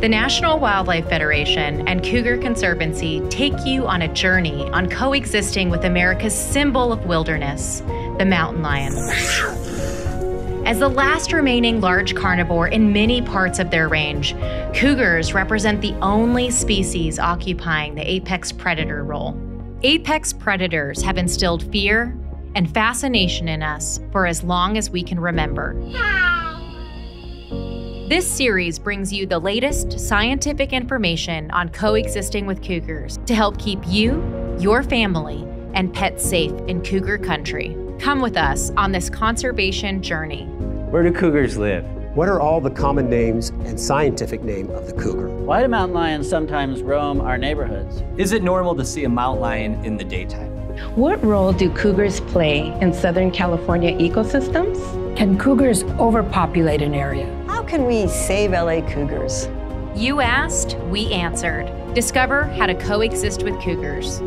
The National Wildlife Federation and Cougar Conservancy take you on a journey on coexisting with America's symbol of wilderness, the mountain lion. As the last remaining large carnivore in many parts of their range, cougars represent the only species occupying the apex predator role. Apex predators have instilled fear and fascination in us for as long as we can remember. This series brings you the latest scientific information on coexisting with cougars to help keep you, your family, and pets safe in cougar country. Come with us on this conservation journey. Where do cougars live? What are all the common names and scientific name of the cougar? Why do mountain lions sometimes roam our neighborhoods? Is it normal to see a mountain lion in the daytime? What role do cougars play in Southern California ecosystems? Can cougars overpopulate an area? How can we save LA cougars? You asked, we answered. Discover how to coexist with cougars.